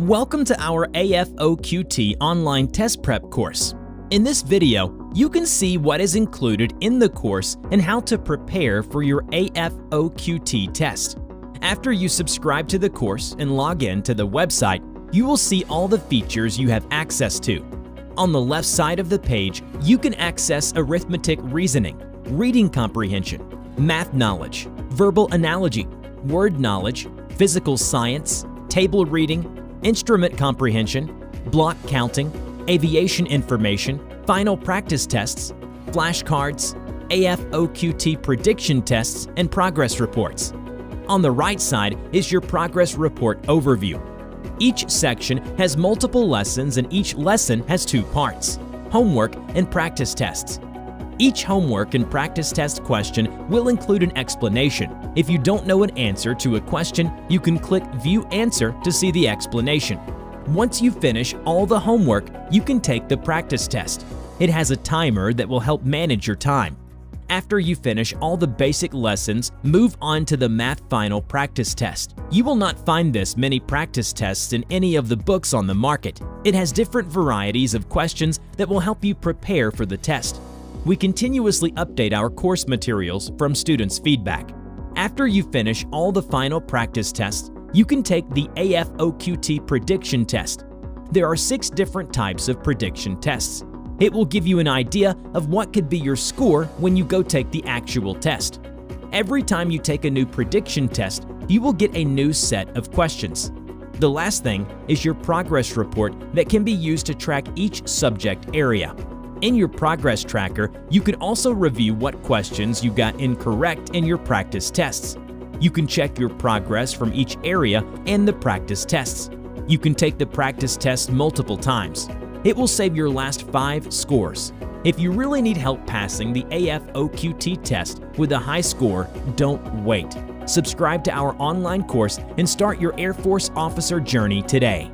Welcome to our AFOQT online test prep course. In this video, you can see what is included in the course and how to prepare for your AFOQT test. After you subscribe to the course and log in to the website, you will see all the features you have access to. On the left side of the page, you can access arithmetic reasoning, reading comprehension, math knowledge, verbal analogy, word knowledge, physical science, table reading, instrument comprehension, block counting, aviation information, final practice tests, flashcards, AFOQT prediction tests, and progress reports. On the right side is your progress report overview. Each section has multiple lessons and each lesson has two parts, homework and practice tests. Each homework and practice test question will include an explanation. If you don't know an answer to a question, you can click View Answer to see the explanation. Once you finish all the homework, you can take the practice test. It has a timer that will help manage your time. After you finish all the basic lessons, move on to the Math Final practice test. You will not find this many practice tests in any of the books on the market. It has different varieties of questions that will help you prepare for the test. We continuously update our course materials from students' feedback. After you finish all the final practice tests, you can take the AFOQT prediction test. There are six different types of prediction tests. It will give you an idea of what could be your score when you go take the actual test. Every time you take a new prediction test, you will get a new set of questions. The last thing is your progress report that can be used to track each subject area. In your progress tracker, you can also review what questions you got incorrect in your practice tests. You can check your progress from each area and the practice tests. You can take the practice test multiple times. It will save your last five scores. If you really need help passing the AFOQT test with a high score, don't wait. Subscribe to our online course and start your Air Force officer journey today.